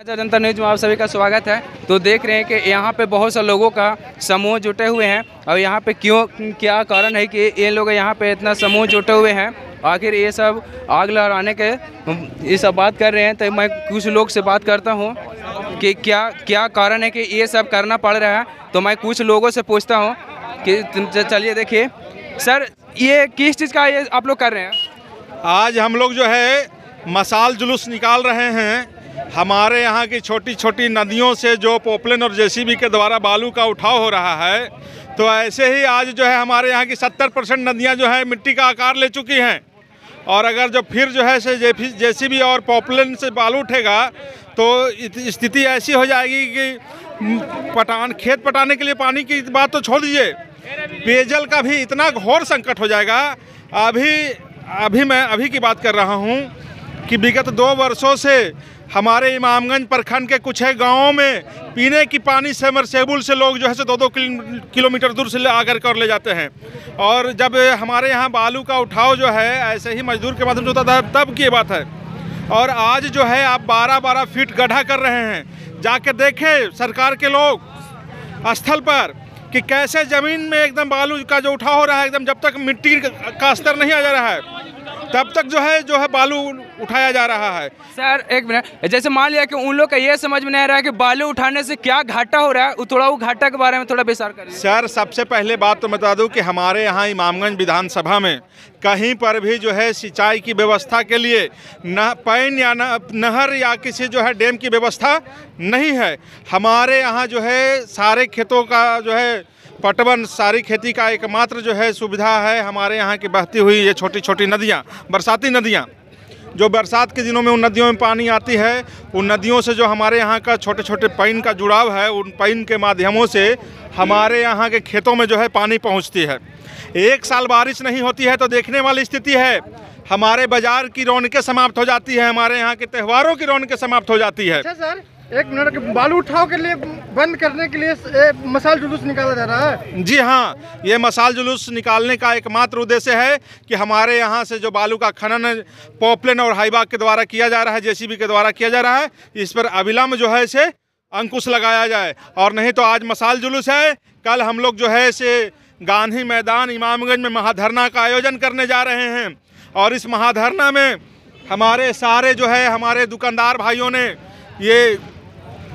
अच्छा जनता न्यूज़ में आप सभी का स्वागत है। तो देख रहे हैं कि यहाँ पे बहुत से लोगों का समूह जुटे हुए हैं। और यहाँ पे क्यों, क्या कारण है कि ये लोग यहाँ पे इतना समूह जुटे हुए हैं? आखिर ये सब आग लहराने के, ये सब बात कर रहे हैं। तो मैं कुछ लोग से बात करता हूँ कि क्या क्या कारण है कि ये सब करना पड़ रहा है। तो मैं कुछ लोगों से पूछता हूँ कि चलिए देखिए। सर, ये किस चीज़ का ये आप लोग कर रहे हैं? आज हम लोग जो है मसाल जुलूस निकाल रहे हैं। हमारे यहाँ की छोटी छोटी नदियों से जो पोपलेन और जेसीबी के द्वारा बालू का उठाव हो रहा है तो ऐसे ही आज जो है हमारे यहाँ की सत्तर परसेंट नदियाँ जो है मिट्टी का आकार ले चुकी हैं। और अगर जो फिर जो है से जेसीबी और पोपलेन से बालू उठेगा तो स्थिति ऐसी हो जाएगी कि पटान, खेत पटाने के लिए पानी की बात तो छोड़ दीजिए। पेयजल का भी इतना घोर संकट हो जाएगा। अभी अभी मैं, अभी की बात कर रहा हूँ कि विगत दो वर्षों से हमारे इमामगंज प्रखंड के कुछ है गाँवों में पीने की पानी समरसेबुल से लोग जो है से दो दो किलोमीटर दूर से आकर कर ले जाते हैं। और जब हमारे यहाँ बालू का उठाव जो है, ऐसे ही मजदूर के माध्यम से होता था तब की बात है। और आज जो है आप बारह बारह फीट गड्ढा कर रहे हैं। जाके देखें सरकार के लोग स्थल पर कि कैसे ज़मीन में एकदम बालू का जो उठाव हो रहा है, एकदम जब तक मिट्टी का स्तर नहीं आ जा रहा है तब तक जो है जो है बालू उठाया जा रहा है। सर एक मिनट। जैसे मान लिया कि उन लोग का ये समझ में नहीं आ रहा है कि बालू उठाने से क्या घाटा हो रहा है वो थोड़ा वो घाटा के बारे में थोड़ा विस्तार करिए सर सबसे पहले बात तो बता दूँ कि हमारे यहाँ इमामगंज विधानसभा में कहीं पर भी जो है सिंचाई की व्यवस्था के लिए न पैन या नहर या किसी जो है डैम की व्यवस्था नहीं है। हमारे यहाँ जो है सारे खेतों का जो है पटवन सारी खेती का एकमात्र जो है सुविधा है हमारे यहाँ की बहती हुई ये छोटी छोटी नदियाँ, बरसाती नदियाँ। जो बरसात के दिनों में उन नदियों में पानी आती है, उन नदियों से जो हमारे यहाँ का छोटे छोटे पाइन का जुड़ाव है, उन पाइन के माध्यमों से हमारे यहाँ के खेतों में जो है पानी पहुँचती है। एक साल बारिश नहीं होती है तो देखने वाली स्थिति है। हमारे बाज़ार की रौनकें समाप्त हो जाती है, हमारे यहाँ के त्यौहारों की रौनकें समाप्त हो जाती है। अच्छा सर एक मिनट बालू उठाव के लिए, बंद करने के लिए मसाल जुलूस निकाला जा रहा है। जी हाँ ये मसाल जुलूस निकालने का एकमात्र उद्देश्य है कि हमारे यहाँ से जो बालू का खनन, पॉपलेन और हाईबाग के द्वारा किया जा रहा है, जेसीबी के द्वारा किया जा रहा है, इस पर अविलंब जो है इसे अंकुश लगाया जाए। और नहीं तो आज मसाल जुलूस है, कल हम लोग जो है इसे गांधी मैदान, इमामगंज में महाधरना का आयोजन करने जा रहे हैं। और इस महाधरना में हमारे सारे जो है, हमारे दुकानदार भाइयों ने ये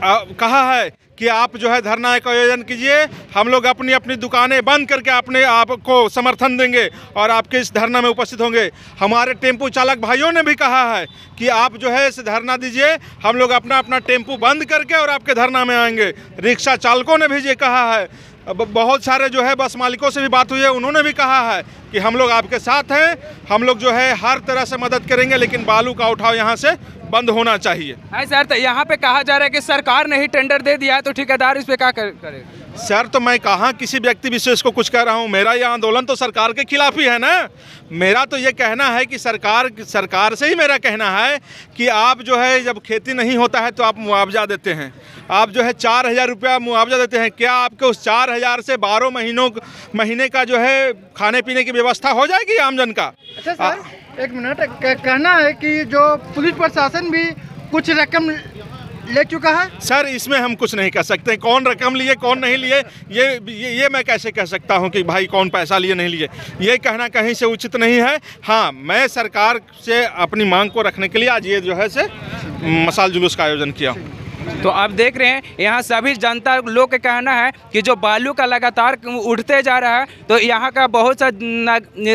कहा है कि आप जो है धरना का आयोजन कीजिए। हम लोग अपनी अपनी दुकानें बंद करके अपने आप को समर्थन देंगे और आपके इस धरना में उपस्थित होंगे। हमारे टेंपो चालक भाइयों ने भी कहा है कि आप जो है इस धरना दीजिए। हम लोग अपना अपना टेंपो बंद करके और आपके धरना में आएँगे। रिक्शा चालकों ने भी ये कहा है। बहुत सारे जो है बस मालिकों से भी बात हुई है। उन्होंने भी कहा है कि हम लोग आपके साथ हैं। हम लोग जो है हर तरह से मदद करेंगे लेकिन बालू का उठाव यहाँ से बंद होना चाहिए। है सर तो यहाँ पे कहा जा रहा है कि सरकार ने ही टेंडर दे दिया है तो ठेकेदार इस पे क्या कर, करे? सर तो मैं कहाँ किसी व्यक्ति विशेष को कुछ कह रहा हूँ मेरा ये आंदोलन तो सरकार के खिलाफ ही है ना? मेरा तो ये कहना है कि सरकार सरकार से ही मेरा कहना है कि आप जो है जब खेती नहीं होता है तो आप मुआवजा देते हैं। आप जो है चार हज़ार रुपया मुआवजा देते हैं। क्या आपके उस चार हज़ार से बारह महीनों महीने का जो है खाने पीने की व्यवस्था हो जाएगी आमजन का? अच्छा सर एक मिनट कहना है कि जो पुलिस प्रशासन भी कुछ रकम ले चुका है? सर इसमें हम कुछ नहीं कह सकते। कौन रकम लिए कौन नहीं लिए ये ये, ये मैं कैसे कह सकता हूँ कि भाई कौन पैसा लिए नहीं लिए? ये कहना कहीं से उचित नहीं है। हाँ मैं सरकार से अपनी मांग को रखने के लिए आज ये जो है से मसाल जुलूस का आयोजन किया हूँ। तो आप देख रहे हैं, यहाँ सभी जनता लोग का कहना है कि जो बालू का लगातार उठते जा रहा है तो यहाँ का बहुत सा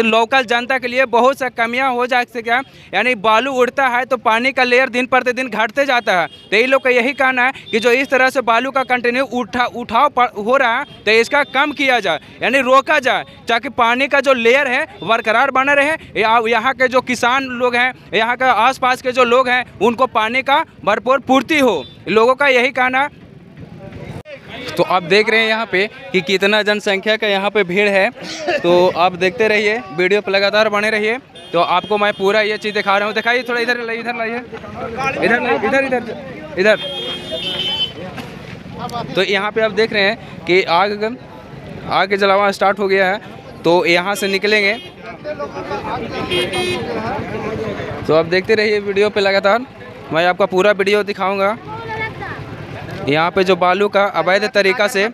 लोकल जनता के लिए बहुत सा कमियाँ हो जा सके यानी बालू उड़ता है तो पानी का लेयर दिन प्रतिदिन घटते जाता है। तो ये लोग का यही कहना है कि जो इस तरह से बालू का कंटिन्यू उठा, उठाव हो रहा है तो इसका कम किया जाए, यानी रोका जाए, ताकि पानी का जो लेयर है, बरकरार बना रहे। यहाँ के जो किसान लोग हैं, यहाँ के आसपास के जो लोग हैं, उनको पानी का भरपूर पूर्ति हो। लोगों का यही कहना। तो आप देख रहे हैं यहाँ पे कि कितना जनसंख्या का यहाँ पे भीड़ है। तो आप देखते रहिए, वीडियो पे लगातार बने रहिए। तो आपको मैं पूरा ये चीज़ दिखा रहा हूँ। दिखाइए थोड़ा इधर इधर लाइए। इधर इधर इधर इधर। तो यहाँ पे आप देख रहे हैं कि आग आग जलावा स्टार्ट हो गया है। तो यहाँ से निकलेंगे। तो आप देखते रहिए वीडियो पे लगातार। मैं आपका पूरा वीडियो दिखाऊँगा। यहाँ पे जो बालू का अवैध तरीका से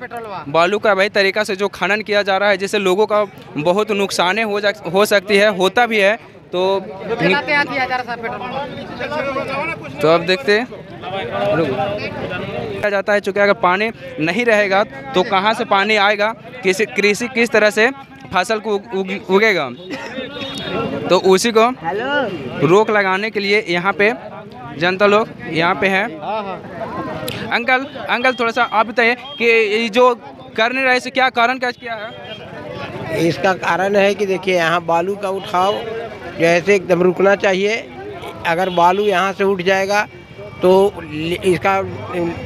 बालू का अवैध तरीका से जो खनन किया जा रहा है जिससे लोगों का बहुत नुकसाने हो जा हो सकती है होता भी है तो तो अब देखते हैं। किया जाता है चूँकि अगर पानी नहीं रहेगा तो कहाँ से पानी आएगा? किसी कृषि किस तरह से फ़सल को उग- उग- उगेगा? तो उसी को रोक लगाने के लिए यहाँ पे जनता लोग यहाँ पे हैं। अंकल अंकल थोड़ा सा आप बताइए कि ये जो कर नहीं रहे से क्या कारण क्या क्या है? इसका कारण है कि देखिए, यहाँ बालू का उठाव जो है एकदम रुकना चाहिए। अगर बालू यहाँ से उठ जाएगा तो इसका,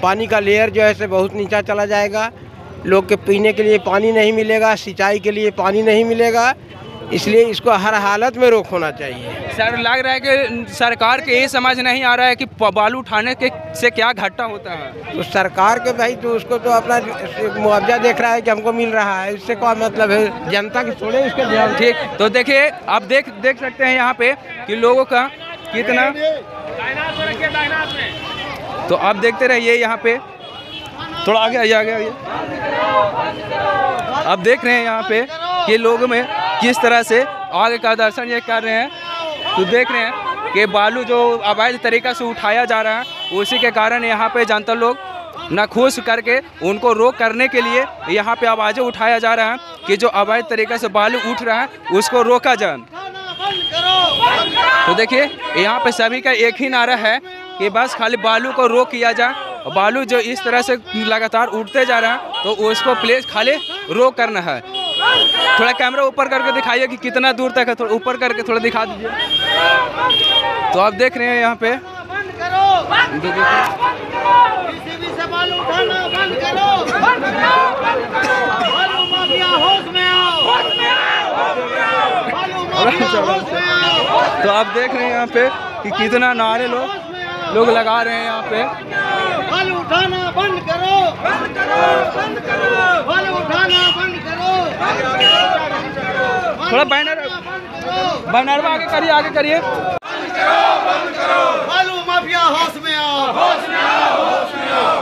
पानी का लेयर जो है से बहुत नीचा चला जाएगा। लोग के पीने के लिए पानी नहीं मिलेगा, सिंचाई के लिए पानी नहीं मिलेगा। इसलिए इसको हर हालत में रोक होना चाहिए। सर लग रहा है कि सरकार के ये समझ नहीं आ रहा है कि बालू उठाने के से क्या घाटा होता है? तो सरकार के भाई तो उसको तो अपना मुआवजा देख रहा है कि हमको मिल रहा है इससे क्या मतलब है? जनता की थोड़े इसके ध्यान ठीक तो देखिए आप देख देख सकते हैं यहाँ पे कि लोगों का कितना तो आप देखते रहिए यहाँ पे। थोड़ा आगे आइए आगे आइए आप देख रहे हैं यहाँ पे कि लोगों में किस तरह से आगे का दर्शन ये कर रहे हैं तो देख रहे हैं कि बालू जो अवैध तरीका से उठाया जा रहा है, उसी के कारण यहाँ पे जनता लोग नाखुश करके उनको रोक करने के लिए यहाँ पे आवाज़ें उठाया जा रहा है कि जो अवैध तरीके से बालू उठ रहा है, उसको रोका जाए। तो देखिए, यहाँ पे सभी का एक ही नारा है कि बस खाली बालू को रोक किया जाए। बालू जो इस तरह से लगातार उठते जा रहा है तो उसको प्लेस खाली रोक करना है। थोड़ा कैमरा ऊपर करके दिखाइए कि कितना दूर तक है, थोड़ा ऊपर करके थोड़ा दिखा दीजिए। तो आप देख रहे हैं यहाँ पे। तो आप देख रहे हैं यहाँ पे कि कितना नारे लोग लोग लगा रहे हैं यहाँ पे। उठाना बंद करो। बंद करो बंद करो उठाना बंद करो। थोड़ा बैनर बैनर में आगे करिए आगे करिए। माफिया होश में आओ। होश में आओ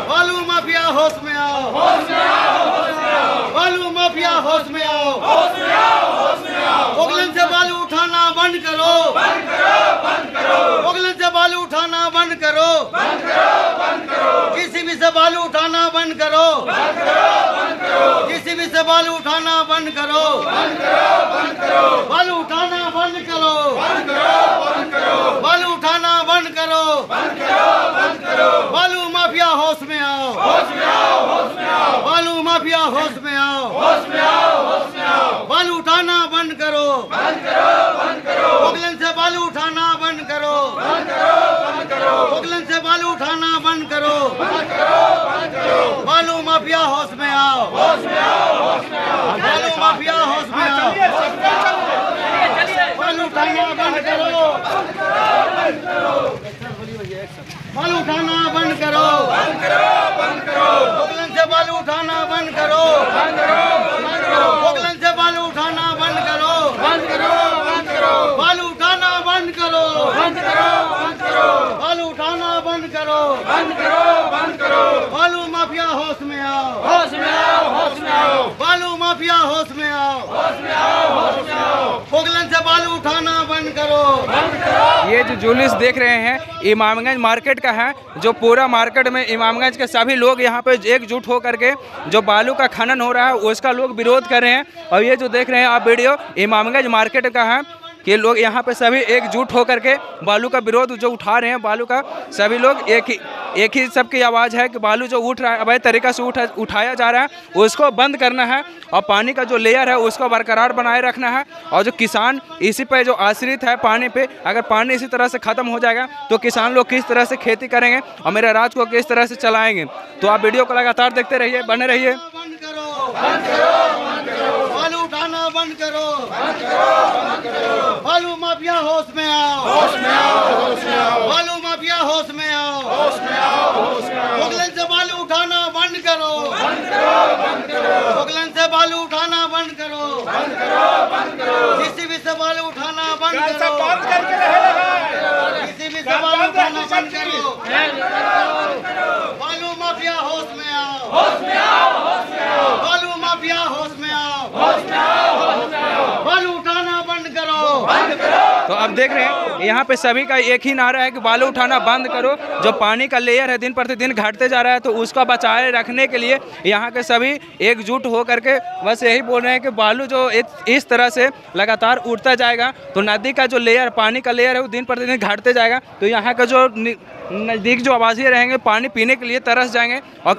बालू माफिया होश में आओ होश में आओ होश में आओ बालू माफिया होश में आओ होश में आओ होश में आओ ओगलन से बालू उठाना बंद करो। बंद करो बंद करो मुगल से बालू उठाना बंद करो। बंद करो बंद करो किसी भी से बालू उठाना बंद करो। बंद करो बंद करो किसी भी से बालू उठाना बंद करो। बंद करो बंद करो बालू उठाना बंद करो। बंद करो बंद करो बालू उठाना बंद करो बंद करो बालू माफिया होश में आओ होश में आओ होश में आओ। बालू माफिया होश में आओ। होश में आओ होश में आओ। बालू उठाना बंद करो। बंद करो बंद करो। ओगलन से बालू उठाना बंद करो। बंद करो बंद करो। ओगलन से बालू उठाना बंद करो। बंद करो बंद करो। बालू माफिया होश में आओ। होश में आओ होश में आओ। बालू माफिया होश में आओ। बालू उठाना बंद करो। बालू उठाना बंद करो बंद करो बंद से बालू उठाना बंद करो बंद करो बंद करो ओगलन से बालू उठाना बंद करो बंद करो बंद करो बालू उठाना बंद करो बंद करो बंद करो बालू उठाना बंद करो बंद करो बंद करो बालू माफिया होश में आओ होश में आओ होश में आओ बालू माफिया होश में आओ होश में आओ होश में आओ ओगलन से बालू उठाना बंद करो ये जो जुलूस देख रहे हैं, इमामगंज मार्केट का है, जो पूरा मार्केट में इमामगंज के सभी लोग यहाँ पे एकजुट हो करके जो बालू का खनन हो रहा है, उसका लोग विरोध कर रहे हैं। और ये जो देख रहे हैं आप वीडियो, इमामगंज मार्केट का है। कि लोग यहाँ पे सभी एकजुट होकर के बालू का विरोध जो उठा रहे हैं, बालू का सभी लोग एक ही एक ही सबकी आवाज़ है कि बालू जो उठ रहा है, अवैध तरीका से उठा, उठाया जा रहा है, उसको बंद करना है और पानी का जो लेयर है उसको बरकरार बनाए रखना है और जो किसान इसी पे जो आश्रित है पानी पे, अगर पानी इसी तरह से ख़त्म हो जाएगा तो किसान लोग किस तरह से खेती करेंगे और मेरे राज को किस तरह से चलाएँगे? तो आप वीडियो को लगातार देखते रहिए, बने रहिए बंद करो बंद करो बंद करो बालू उठाना बंद करो। बंद करो बंद करो। बालू माफिया होश में आओ। होश में आओ होश में आओ। बालू माफिया होश में आओ। होश में आओ होश में आओ। ओगलन से बालू उठाना बंद करो। बंद करो बंद करो। ओगलन से बालू उठाना बंद करो। बंद करो बंद करो। जेसीबी से बालू उठाना बंद करो। बंद करके जेसीबी से बालू उठाना बंद करो। बालू माफिया होश माफिया होश में आओ। होश में आओ होश में आओ। बाल उठाना बंद करो। बंद करो। तो अब देख रहे हैं यहाँ पे सभी का एक ही नारा है कि बालू उठाना बंद करो। जो पानी का लेयर है दिन प्रतिदिन घटते जा रहा है तो उसका बचाए रखने के लिए यहाँ के सभी एकजुट हो करके बस यही बोल रहे हैं कि बालू जो इस तरह से लगातार उठता जाएगा तो नदी का जो लेयर पानी का लेयर है वो दिन प्रतिदिन घटते जाएगा। तो यहाँ का जो नज़दीक जो आवासीय रहेंगे पानी पीने के लिए तरस जाएँगे और